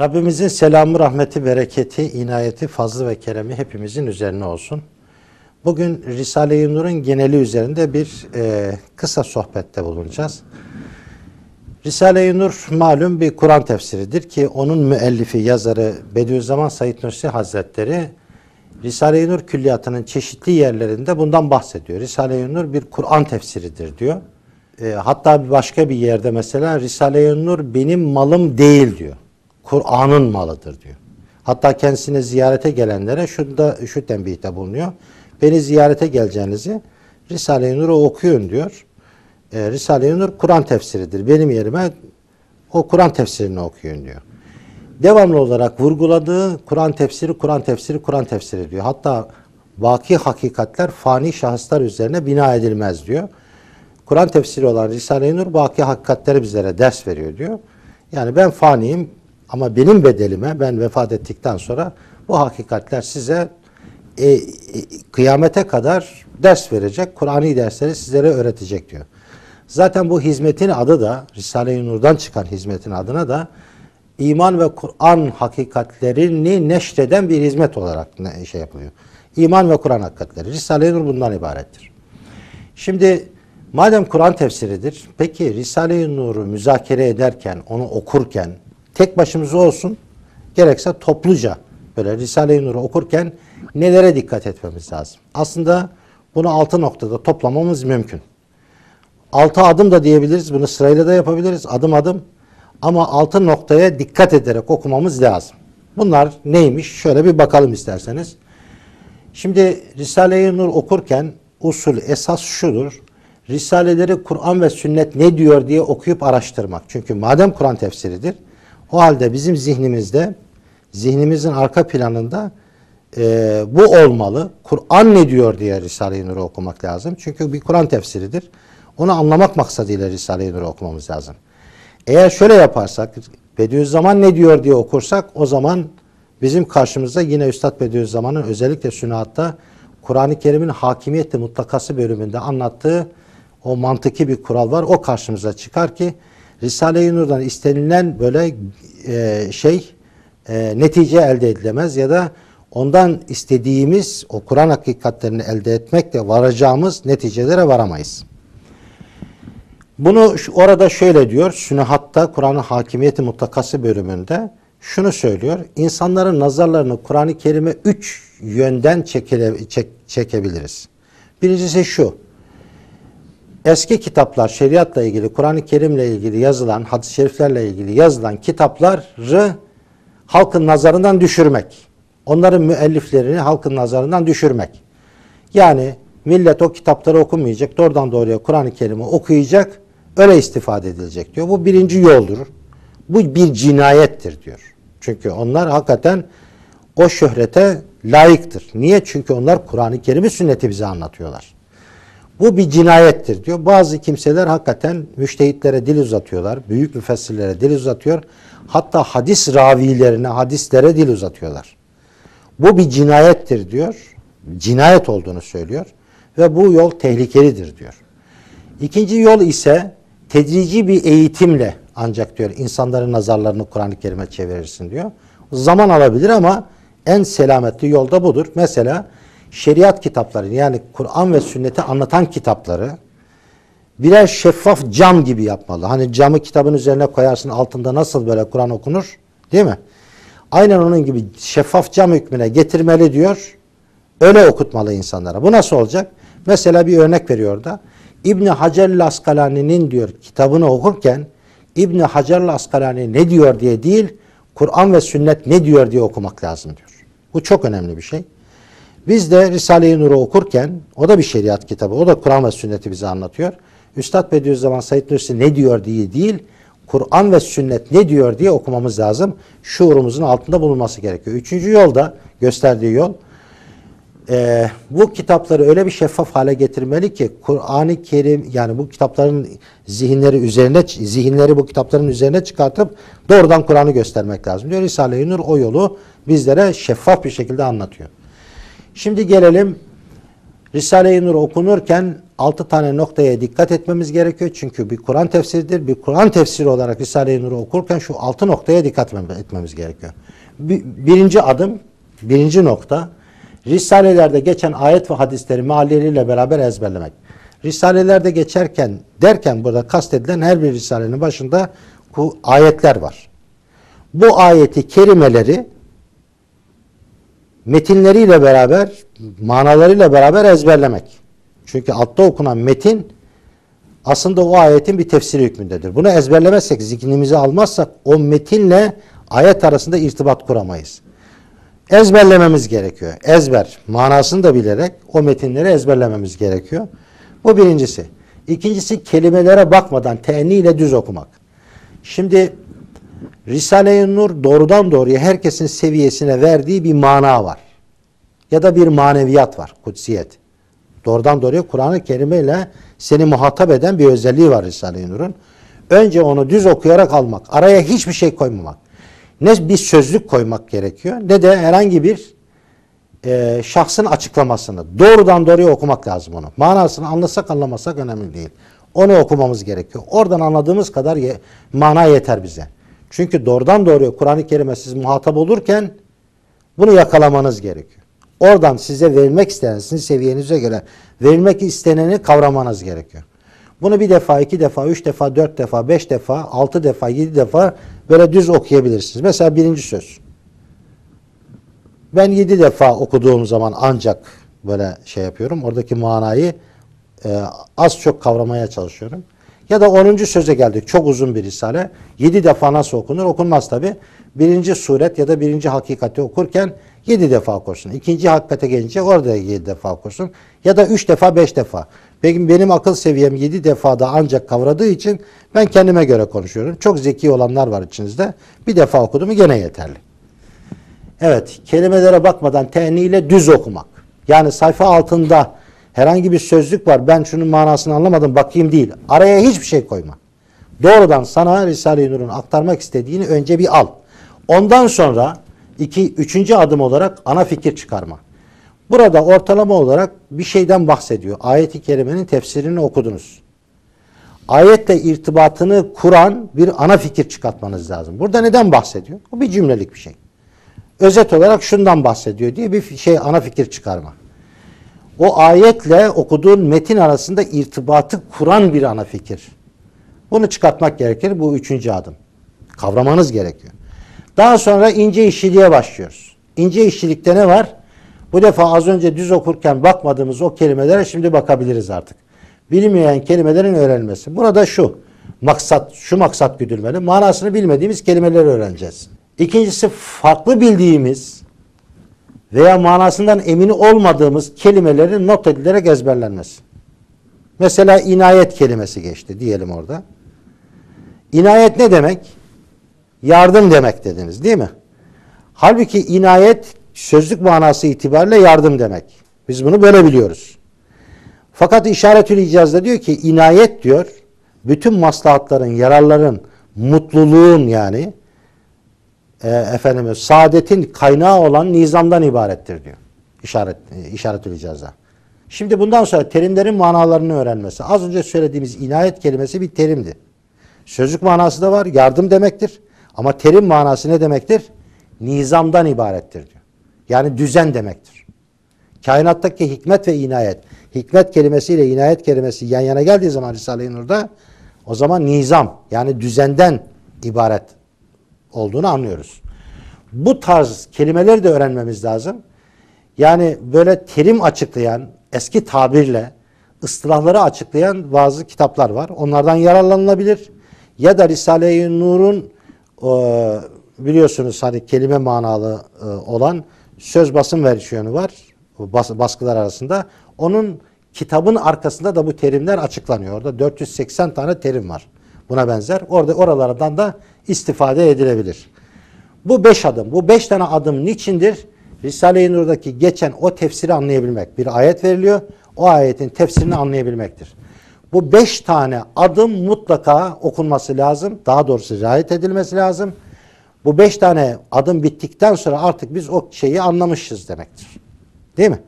Rabbimizin selamı, rahmeti, bereketi, inayeti, fazlı ve keremi hepimizin üzerine olsun. Bugün Risale-i Nur'un geneli üzerinde bir e, kısa sohbette bulunacağız. Risale-i Nur malum bir Kur'an tefsiridir ki onun müellifi, yazarı Bediüzzaman Said Nursi Hazretleri Risale-i Nur külliyatının çeşitli yerlerinde bundan bahsediyor. Risale-i Nur bir Kur'an tefsiridir diyor. E, hatta başka bir yerde mesela Risale-i Nur benim malım değil diyor. Kur'an'ın malıdır diyor. Hatta kendisine ziyarete gelenlere şunda şu tembihte bulunuyor. Beni ziyarete geleceğinizi Risale-i Nur'u okuyun diyor. E, Risale-i Nur Kur'an tefsiridir. Benim yerime o Kur'an tefsirini okuyun diyor. Devamlı olarak vurguladığı Kur'an tefsiri, Kur'an tefsiri, Kur'an tefsiri diyor. Hatta vaki hakikatler fani şahıslar üzerine bina edilmez diyor. Kur'an tefsiri olan Risale-i Nur vaki hakikatleri bizlere ders veriyor diyor. Yani ben faniyim ama benim bedelime ben vefat ettikten sonra bu hakikatler size e, e, kıyamete kadar ders verecek, Kur'an'ı dersleri sizlere öğretecek diyor. Zaten bu hizmetin adı da Risale-i Nur'dan çıkan hizmetin adına da iman ve Kur'an hakikatlerini neşreden bir hizmet olarak şey yapılıyor. İman ve Kur'an hakikatleri. Risale-i Nur bundan ibarettir. Şimdi madem Kur'an tefsiridir, peki Risale-i Nur'u müzakere ederken, onu okurken tek başımıza olsun, gerekse topluca böyle Risale-i Nur'u okurken nelere dikkat etmemiz lazım? Aslında bunu altı noktada toplamamız mümkün. Altı adım da diyebiliriz, bunu sırayla da yapabiliriz, adım adım. Ama altı noktaya dikkat ederek okumamız lazım. Bunlar neymiş? Şöyle bir bakalım isterseniz. Şimdi Risale-i Nur okurken usul esas şudur. Risaleleri Kur'an ve sünnet ne diyor diye okuyup araştırmak. Çünkü madem Kur'an tefsiridir, o halde bizim zihnimizde, zihnimizin arka planında e, bu olmalı. Kur'an ne diyor diye Risale-i Nur'u okumak lazım. Çünkü bir Kur'an tefsiridir. Onu anlamak maksadıyla Risale-i Nur'u okumamız lazım. Eğer şöyle yaparsak, Bediüzzaman ne diyor diye okursak o zaman bizim karşımızda yine Üstad Bediüzzaman'ın özellikle sünatta Kur'an-ı Kerim'in hakimiyeti mutlakası bölümünde anlattığı o mantıki bir kural var. O karşımıza çıkar ki Risale-i Nur'dan istenilen böyle e, şey e, netice elde edilemez ya da ondan istediğimiz o Kur'an hakikatlerini elde etmekle varacağımız neticelere varamayız. Bunu orada şöyle diyor, Sünehat'ta Kur'an'ın hakimiyeti mutlakası bölümünde şunu söylüyor. İnsanların nazarlarını Kur'an-ı Kerim'e üç yönden çekile, çek, çekebiliriz. Birincisi şu. Eski kitaplar, şeriatla ilgili, Kur'an-ı Kerim'le ilgili yazılan, hadis-i şeriflerle ilgili yazılan kitapları halkın nazarından düşürmek. Onların müelliflerini halkın nazarından düşürmek. Yani millet o kitapları okumayacak, doğrudan doğruya Kur'an-ı Kerim'i okuyacak, öyle istifade edilecek diyor. Bu birinci yoldur. Bu bir cinayettir diyor. Çünkü onlar hakikaten o şöhrete layıktır. Niye? Çünkü onlar Kur'an-ı Kerim'i sünneti bize anlatıyorlar. Bu bir cinayettir diyor. Bazı kimseler hakikaten müştehitlere dil uzatıyorlar. Büyük müfessirlere dil uzatıyor. Hatta hadis ravilerine, hadislere dil uzatıyorlar. Bu bir cinayettir diyor. Cinayet olduğunu söylüyor. Ve bu yol tehlikelidir diyor. İkinci yol ise tedrici bir eğitimle ancak diyor insanların nazarlarını Kur'an-ı Kerim'e çevirirsin diyor. Zaman alabilir ama en selametli yol da budur. Mesela şeriat kitapları yani Kur'an ve sünneti anlatan kitapları birer şeffaf cam gibi yapmalı. Hani camı kitabın üzerine koyarsın altında nasıl böyle Kur'an okunur değil mi? Aynen onun gibi şeffaf cam hükmüne getirmeli diyor. Öyle okutmalı insanlara. Bu nasıl olacak? Mesela bir örnek veriyor da. İbni Hacer Askalani'nin diyor kitabını okurken İbni Hacer Askalani ne diyor diye değil, Kur'an ve sünnet ne diyor diye okumak lazım diyor. Bu çok önemli bir şey. Biz de Risale-i Nur'u okurken, o da bir şeriat kitabı, o da Kur'an ve sünneti bize anlatıyor. Üstad Bediüzzaman Said Nursi ne diyor diye değil, Kur'an ve sünnet ne diyor diye okumamız lazım. Şuurumuzun altında bulunması gerekiyor. Üçüncü yolda gösterdiği yol, e, bu kitapları öyle bir şeffaf hale getirmeli ki Kur'an-ı Kerim yani bu kitapların zihinleri üzerine zihinleri bu kitapların üzerine çıkartıp doğrudan Kur'an'ı göstermek lazım diyor. Risale-i Nur o yolu bizlere şeffaf bir şekilde anlatıyor. Şimdi gelelim Risale-i Nur okunurken altı tane noktaya dikkat etmemiz gerekiyor. Çünkü bir Kur'an tefsiridir. Bir Kur'an tefsiri olarak Risale-i Nur'u okurken şu altı noktaya dikkat etmemiz gerekiyor. Bir, birinci adım, birinci nokta Risalelerde geçen ayet ve hadisleri mahalleleriyle beraber ezberlemek. Risalelerde geçerken derken burada kastedilen her bir risalenin başında bu ayetler var. Bu ayeti kerimeleri metinleriyle beraber, manalarıyla beraber ezberlemek. Çünkü altta okunan metin aslında o ayetin bir tefsiri hükmündedir. Bunu ezberlemezsek, zihnimize almazsak o metinle ayet arasında irtibat kuramayız. Ezberlememiz gerekiyor. Ezber, manasını da bilerek o metinleri ezberlememiz gerekiyor. Bu birincisi. İkincisi kelimelere bakmadan teenni ile düz okumak. Şimdi Risale-i Nur doğrudan doğruya herkesin seviyesine verdiği bir mana var. Ya da bir maneviyat var, kutsiyet. Doğrudan doğruya Kur'an-ı Kerim ile seni muhatap eden bir özelliği var Risale-i Nur'un. Önce onu düz okuyarak almak, araya hiçbir şey koymamak. Ne bir sözlük koymak gerekiyor ne de herhangi bir e, şahsın açıklamasını doğrudan doğruya okumak lazım onu. Manasını anlasak anlamasak önemli değil. Onu okumamız gerekiyor. Oradan anladığımız kadar ye, mana yeter bize. Çünkü doğrudan doğruya Kur'an-ı Kerim'e siz muhatap olurken bunu yakalamanız gerekiyor. Oradan size verilmek istenen, sizin seviyenize göre verilmek isteneni kavramanız gerekiyor. Bunu bir defa, iki defa, üç defa, dört defa, beş defa, altı defa, yedi defa böyle düz okuyabilirsiniz. Mesela birinci söz. Ben yedi defa okuduğum zaman ancak böyle şey yapıyorum. Oradaki manayı e, az çok kavramaya çalışıyorum. Ya da 10. söze geldik. Çok uzun bir risale. 7 defa nasıl okunur? Okunmaz tabi. Birinci suret ya da birinci hakikati okurken 7 defa okursun. İkinci hakikate gelince orada 7 defa okursun. Ya da 3 defa 5 defa. Peki benim akıl seviyem 7 defada ancak kavradığı için ben kendime göre konuşuyorum. Çok zeki olanlar var içinizde. Bir defa okudu mu gene yeterli. Evet, kelimelere bakmadan ile düz okumak. Yani sayfa altında herhangi bir sözlük var. Ben şunun manasını anlamadım bakayım değil. Araya hiçbir şey koyma. Doğrudan sana Risale-i Nur'un aktarmak istediğini önce bir al. Ondan sonra iki, üçüncü adım olarak ana fikir çıkarma. Burada ortalama olarak bir şeyden bahsediyor. Ayet-i Kerime'nin tefsirini okudunuz. Ayetle irtibatını kuran bir ana fikir çıkartmanız lazım. Burada neden bahsediyor? Bu bir cümlelik bir şey. Özet olarak şundan bahsediyor diye bir şey ana fikir çıkarma o ayetle okuduğun metin arasında irtibatı kuran bir ana fikir. Bunu çıkartmak gerekir. Bu üçüncü adım. Kavramanız gerekiyor. Daha sonra ince işçiliğe başlıyoruz. İnce işçilikte ne var? Bu defa az önce düz okurken bakmadığımız o kelimelere şimdi bakabiliriz artık. Bilinmeyen kelimelerin öğrenilmesi. Burada şu maksat, şu maksat güdülmeli. Manasını bilmediğimiz kelimeleri öğreneceğiz. İkincisi farklı bildiğimiz veya manasından emin olmadığımız kelimelerin not edilerek ezberlenmesi. Mesela inayet kelimesi geçti diyelim orada. İnayet ne demek? Yardım demek dediniz değil mi? Halbuki inayet sözlük manası itibariyle yardım demek. Biz bunu böyle biliyoruz. Fakat işaretül icazda diyor ki inayet diyor bütün maslahatların, yararların, mutluluğun yani e, efendim saadetin kaynağı olan nizamdan ibarettir diyor. İşaret e, işaretül icaza. Şimdi bundan sonra terimlerin manalarını öğrenmesi. Az önce söylediğimiz inayet kelimesi bir terimdi. Sözlük manası da var. Yardım demektir. Ama terim manası ne demektir? Nizamdan ibarettir diyor. Yani düzen demektir. Kainattaki hikmet ve inayet. Hikmet kelimesiyle inayet kelimesi yan yana geldiği zaman Risale-i Nur'da o zaman nizam yani düzenden ibaret olduğunu anlıyoruz. Bu tarz kelimeleri de öğrenmemiz lazım. Yani böyle terim açıklayan, eski tabirle ıstılahları açıklayan bazı kitaplar var. Onlardan yararlanılabilir. Ya da Risale-i Nur'un e, biliyorsunuz hani kelime manalı e, olan söz basım versiyonu var bas, baskılar arasında. Onun kitabın arkasında da bu terimler açıklanıyor. Orada 480 tane terim var buna benzer. Orada oralardan da istifade edilebilir. Bu beş adım. Bu beş tane adım niçindir? Risale-i Nur'daki geçen o tefsiri anlayabilmek. Bir ayet veriliyor. O ayetin tefsirini anlayabilmektir. Bu beş tane adım mutlaka okunması lazım. Daha doğrusu riayet edilmesi lazım. Bu beş tane adım bittikten sonra artık biz o şeyi anlamışız demektir. Değil mi?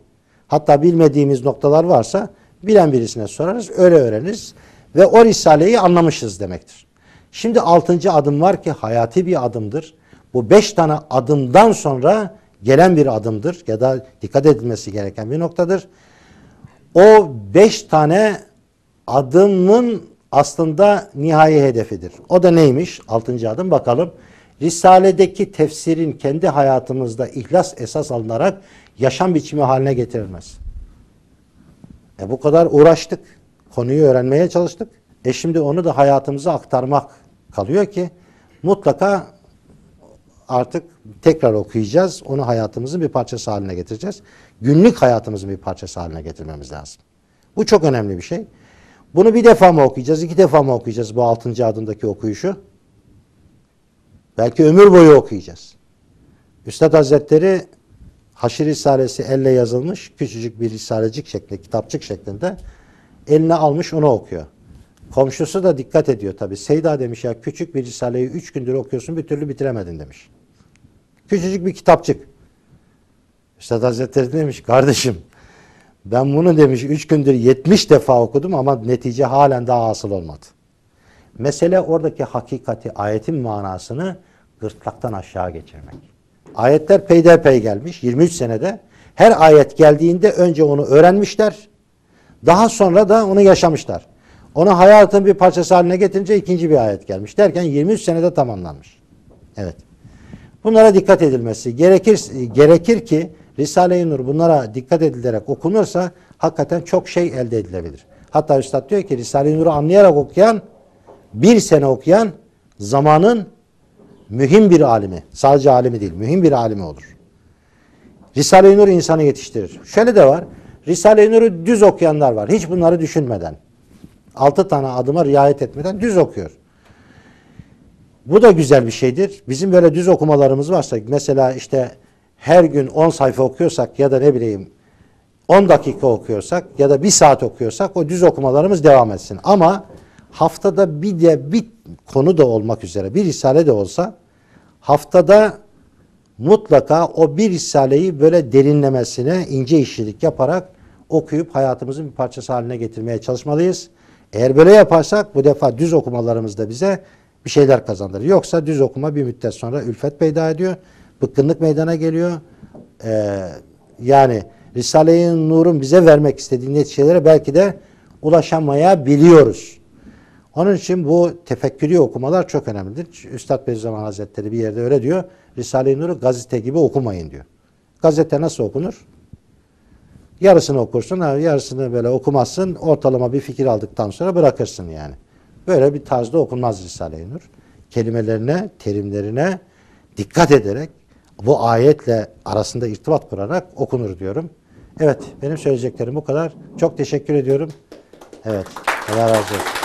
Hatta bilmediğimiz noktalar varsa Bilen birisine sorarız, öyle öğreniriz ve o risaleyi anlamışız demektir. Şimdi altıncı adım var ki hayati bir adımdır. Bu beş tane adımdan sonra gelen bir adımdır ya da dikkat edilmesi gereken bir noktadır. O beş tane adımın aslında nihai hedefidir. O da neymiş? Altıncı adım bakalım. Risale'deki tefsirin kendi hayatımızda ihlas esas alınarak yaşam biçimi haline getirilmez. E bu kadar uğraştık. Konuyu öğrenmeye çalıştık. E şimdi onu da hayatımıza aktarmak kalıyor ki mutlaka artık tekrar okuyacağız. Onu hayatımızın bir parçası haline getireceğiz. Günlük hayatımızın bir parçası haline getirmemiz lazım. Bu çok önemli bir şey. Bunu bir defa mı okuyacağız, iki defa mı okuyacağız bu altıncı adımdaki okuyuşu? Belki ömür boyu okuyacağız. Üstad Hazretleri Haşir Risalesi elle yazılmış küçücük bir risalecik şeklinde, kitapçık şeklinde eline almış onu okuyor. Komşusu da dikkat ediyor tabi. Seyda demiş ya küçük bir risaleyi üç gündür okuyorsun bir türlü bitiremedin demiş. Küçücük bir kitapçık. Üstad Hazretleri demiş kardeşim ben bunu demiş üç gündür 70 defa okudum ama netice halen daha hasıl olmadı. Mesele oradaki hakikati, ayetin manasını gırtlaktan aşağı geçirmek. Ayetler peyderpey gelmiş 23 senede. Her ayet geldiğinde önce onu öğrenmişler. Daha sonra da onu yaşamışlar. Onu hayatın bir parçası haline getirince ikinci bir ayet gelmiş. Derken 23 senede tamamlanmış. Evet. Bunlara dikkat edilmesi gerekir gerekir ki Risale-i Nur bunlara dikkat edilerek okunursa hakikaten çok şey elde edilebilir. Hatta Üstad diyor ki Risale-i Nur'u anlayarak okuyan bir sene okuyan zamanın mühim bir alimi. Sadece alimi değil, mühim bir alimi olur. Risale-i Nur insanı yetiştirir. Şöyle de var. Risale-i Nur'u düz okuyanlar var. Hiç bunları düşünmeden. Altı tane adıma riayet etmeden düz okuyor. Bu da güzel bir şeydir. Bizim böyle düz okumalarımız varsa mesela işte her gün 10 sayfa okuyorsak ya da ne bileyim 10 dakika okuyorsak ya da bir saat okuyorsak o düz okumalarımız devam etsin. Ama haftada bir de bir konu da olmak üzere bir risale de olsa haftada mutlaka o bir risaleyi böyle derinlemesine ince işçilik yaparak okuyup hayatımızın bir parçası haline getirmeye çalışmalıyız. Eğer böyle yaparsak bu defa düz okumalarımız da bize bir şeyler kazandırır. Yoksa düz okuma bir müddet sonra ülfet peyda ediyor. Bıkkınlık meydana geliyor. Ee, yani Risale-i Nur'un bize vermek istediği neticelere belki de ulaşamayabiliyoruz. Onun için bu tefekkürü okumalar çok önemlidir. Üstad Bediüzzaman Hazretleri bir yerde öyle diyor. Risale-i Nur'u gazete gibi okumayın diyor. Gazete nasıl okunur? Yarısını okursun, yarısını böyle okumazsın. Ortalama bir fikir aldıktan sonra bırakırsın yani. Böyle bir tarzda okunmaz Risale-i Nur. Kelimelerine, terimlerine dikkat ederek bu ayetle arasında irtibat kurarak okunur diyorum. Evet, benim söyleyeceklerim bu kadar. Çok teşekkür ediyorum. Evet, Allah razı olsun.